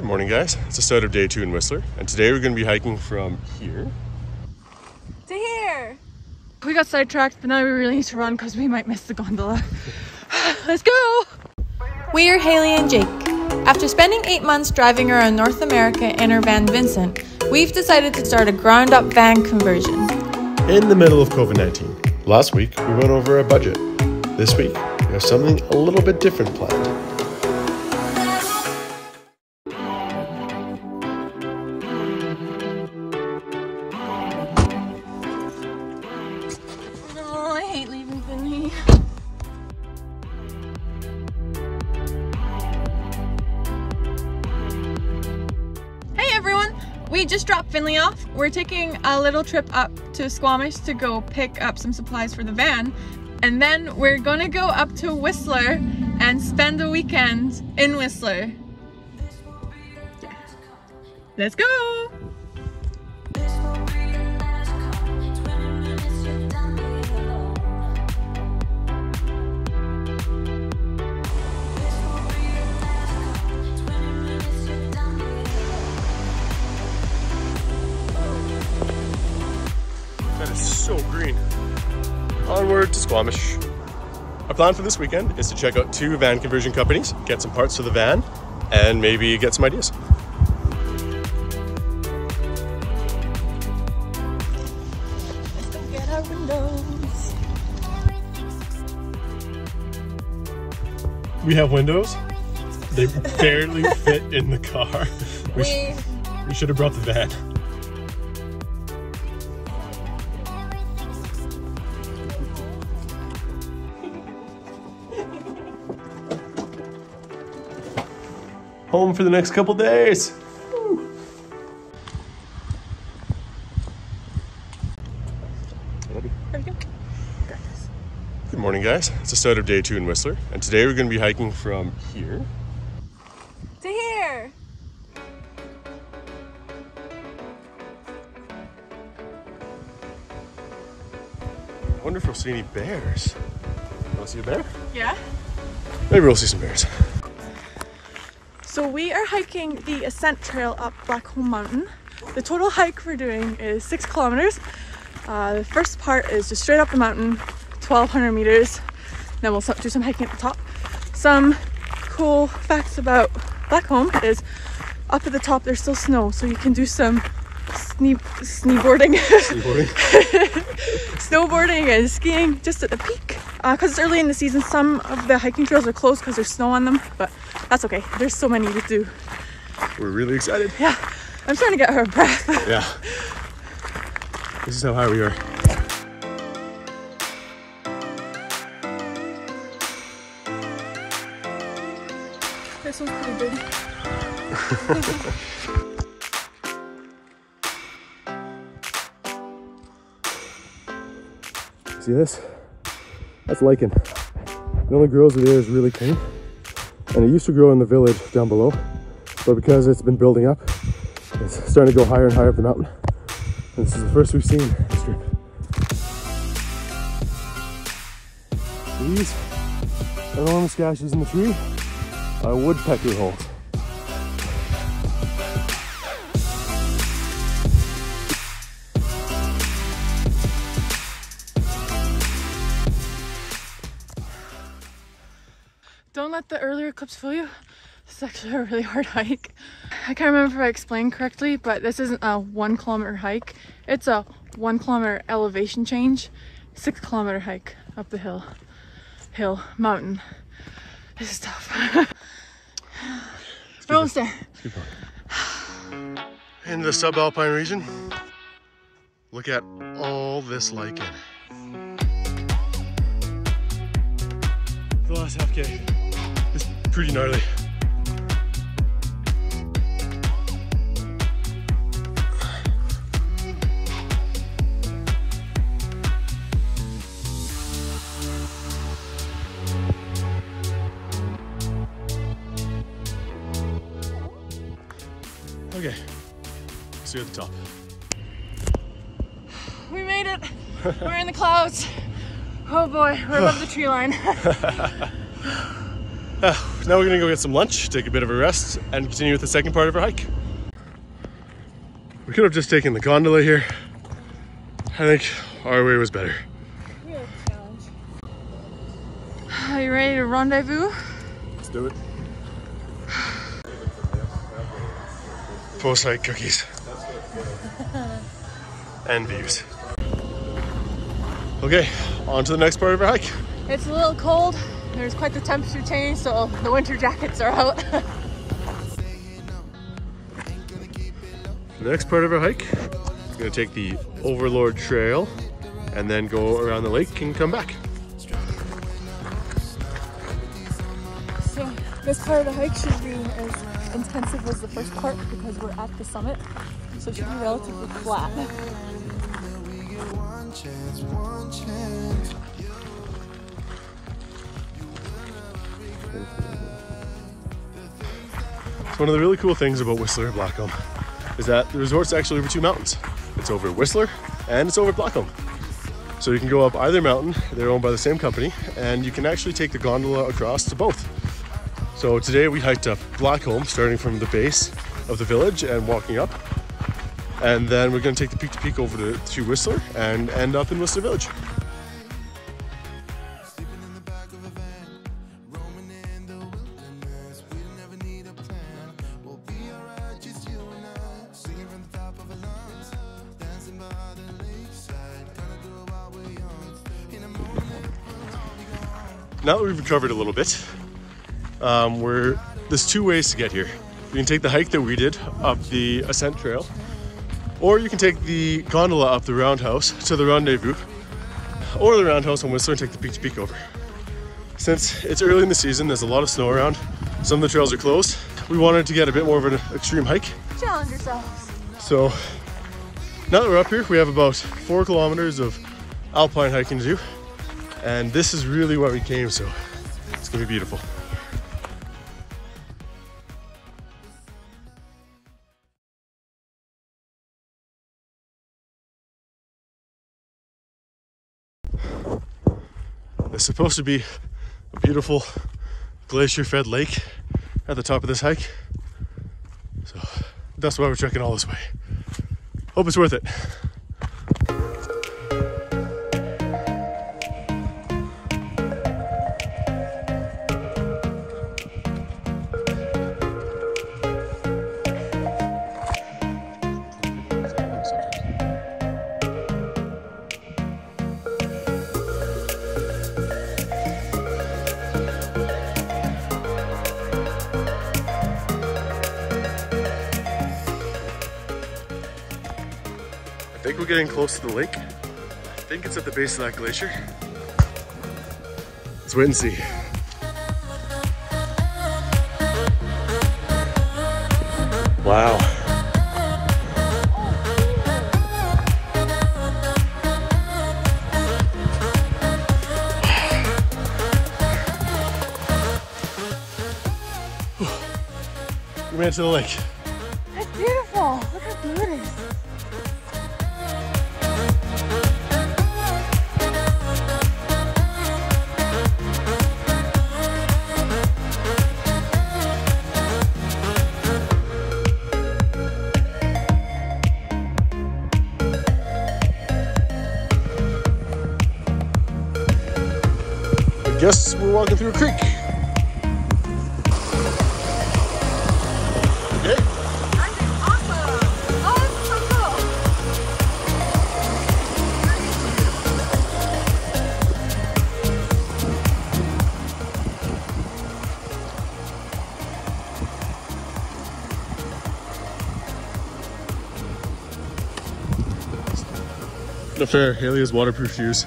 Good morning, guys. It's the start of day two in Whistler, and today we're going to be hiking from here. to here. We got sidetracked, but now we really need to run because we might miss the gondola. Let's go! We are Hayley and Jake. After spending eight months driving around North America in our van Vincent, we've decided to start a ground up van conversion. In the middle of COVID 19. Last week, we went over our budget. This week, we have something a little bit different planned. We're taking a little trip up to Squamish to go pick up some supplies for the van. And then we're gonna go up to Whistler and spend a weekend in Whistler. Yeah. Let's go! That is so green. Onward to Squamish. Our plan for this weekend is to check out two van conversion companies, get some parts for the van, and maybe get some ideas. Let's go get our windows. We have windows. They barely fit in the car. We, We we should have brought the van. Home for the next couple days. Woo. There we go. Good morning, guys. It's the start of day two in Whistler, and today we're going to be hiking from here To here. I wonder if we'll see any bears. Want to see a bear? Yeah. Maybe we'll see some bears. So we are hiking the ascent trail up Blackcomb Mountain. The total hike we're doing is six kilometers. Uh, the first part is just straight up the mountain, 1200 meters. Then we'll do some hiking at the top. Some cool facts about Blackcomb is up at the top there's still snow, so you can do some snee- sneeboarding, snowboarding and skiing just at the peak. Because it's early in the season, some of the hiking trails are closed because there's snow on them, but that's okay. There's so many to do. We're really excited. Yeah, I'm trying to get her breath. Yeah. This is how high we are. this one's pretty big. See this? That's lichen. It only grows where there is really clean. And it used to grow in the village down below, but because it's been building up, it's starting to go higher and higher up the mountain. And this is the first we've seen this trip. These enormous gashes in the tree are woodpecker holes. Earlier eclipse fool you. This is actually a really hard hike. I can't remember if I explained correctly, but this isn't a one kilometer hike. It's a one kilometer elevation change, six kilometer hike up the hill, hill, mountain. This is tough. We're almost there. In the subalpine region, look at all this lichen. The last half K is pretty gnarly. Okay, see you at the top. We made it. We're in the clouds. Oh boy, we're above the tree line. now we're gonna go get some lunch, take a bit of a rest, and continue with the second part of our hike. We could have just taken the gondola here. I think our way was better. Are you ready to rendezvous? Let's do it. Post hike cookies. and views. Okay, on to the next part of our hike. It's a little cold. There's quite the temperature change, so the winter jackets are out. The next part of our hike, we're gonna take the Overlord Trail and then go around the lake and come back. so this part of the hike should be as intensive as the first part because we're at the summit. So it should be relatively flat. So one of the really cool things about Whistler and Blackcomb is that the resort's actually over two mountains. It's over Whistler and it's over Blackcomb. So you can go up either mountain, they're owned by the same company, and you can actually take the gondola across to both. So today we hiked up Blackcomb, starting from the base of the village and walking up. And then we're gonna take the peak to peak over to, to Whistler and end up in Whistler Village. Now that we've recovered a little bit, um, we're there's two ways to get here. You can take the hike that we did up the ascent trail, or you can take the gondola up the roundhouse to the rendezvous, or the roundhouse on Whistler and take the peak to peak over. Since it's early in the season, there's a lot of snow around. Some of the trails are closed. We wanted to get a bit more of an extreme hike. Challenge yourselves. So now that we're up here, we have about four kilometers of alpine hiking to do. And this is really why we came, so it's gonna be beautiful. It's supposed to be a beautiful glacier fed lake at the top of this hike. So that's why we're trekking all this way. Hope it's worth it. We're getting close to the lake. I think it's at the base of that glacier. Let's wait and see. Wow. We made it to the lake. Guess we're walking through a creek. Okay. Is cool. Fair. Hayley has waterproof shoes.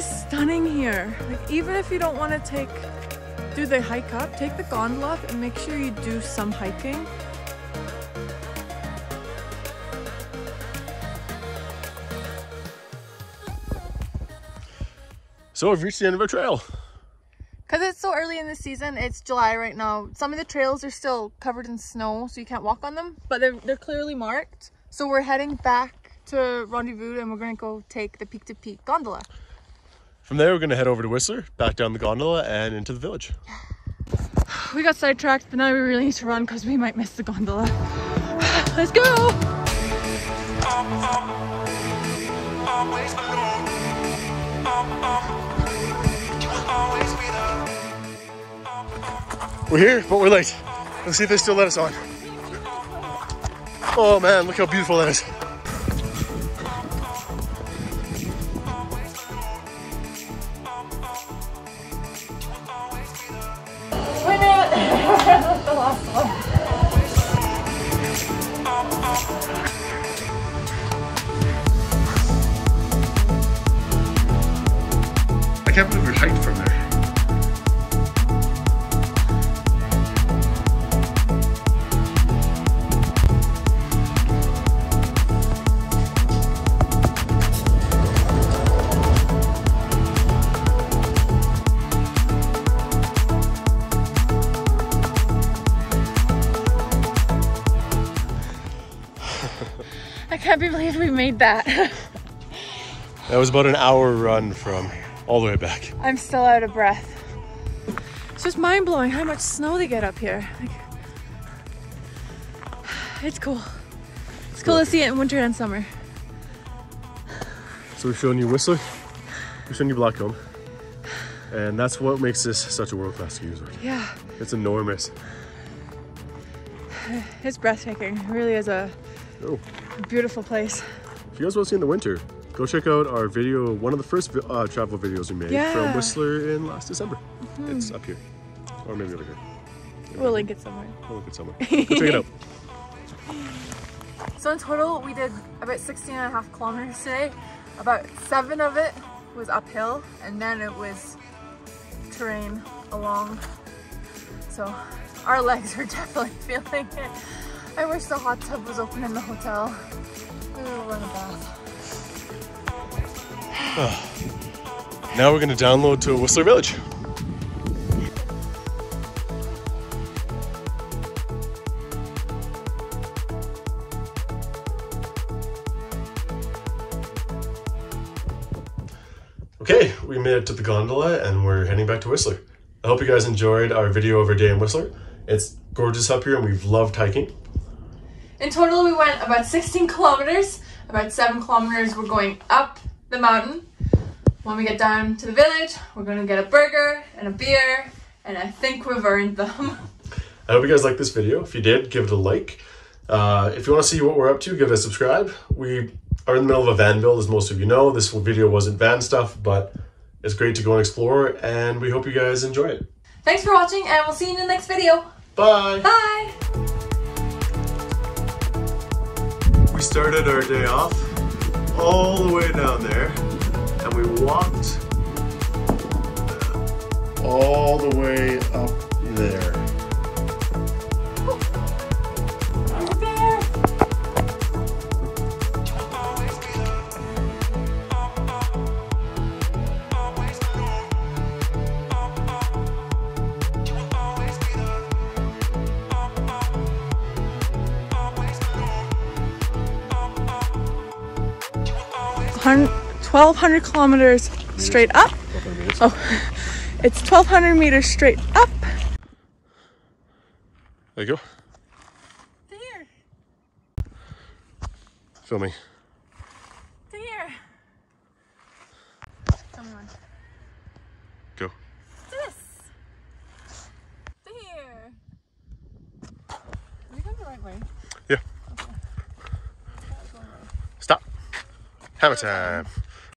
It is stunning here. Like even if you don't want to take do the hike up, take the gondola up and make sure you do some hiking. So we've reached the end of our trail. Cause it's so early in the season, it's July right now. Some of the trails are still covered in snow, so you can't walk on them, but they're they're clearly marked. So we're heading back to Rendezvous and we're gonna go take the peak to peak gondola. From there, we're gonna head over to Whistler, back down the gondola, and into the village. We got sidetracked, but now we really need to run because we might miss the gondola. Let's go! We're here, but we're late. Let's see if they still let us on. Oh man, look how beautiful that is. I can't believe your height from there. I can't believe we made that. That was about an hour run from all the way back. I'm still out of breath. It's just mind blowing how much snow they get up here. Like, it's cool. It's cool to see it in winter and summer. So we've shown you Whistler, we've shown you Blackcomb, and that's what makes this such a world-class ski resort. Yeah, It's enormous. it's breathtaking. It really is a Oh, beautiful place. if you guys want to see in the winter, go check out our video, one of the first uh, travel videos we made Yeah. from Whistler in last December. It's up here, or maybe over here. We'll link it somewhere. We'll look at somewhere. Go check it out. So in total, we did about 16 and a half kilometers today. About seven of it was uphill and then it was terrain along. So our legs are definitely feeling it. I wish the hot tub was open in the hotel. We would run a bath. Now we're gonna download to Whistler Village. Okay, we made it to the gondola and we're heading back to Whistler. I hope you guys enjoyed our video of our day in Whistler. It's gorgeous up here and we've loved hiking. In total, we went about 16 kilometers. About seven kilometers, we're going up the mountain. When we get down to the village, we're gonna get a burger and a beer, and I think we've earned them. I hope you guys liked this video. If you did, give it a like. Uh, if you want to see what we're up to, give it a subscribe. We are in the middle of a van build, as most of you know. This video wasn't van stuff, but it's great to go and explore, and we hope you guys enjoy it. Thanks for watching, and we'll see you in the next video. Bye! Bye! We started our day off all the way down there, and we walked uh, all the way up there. 1,200 kilometers straight up. Oh, it's 1,200 meters straight up. There you go. There, Filming. there. Come on. Go. This. There. Are we going the right way? Yeah. Stop. Hammer time.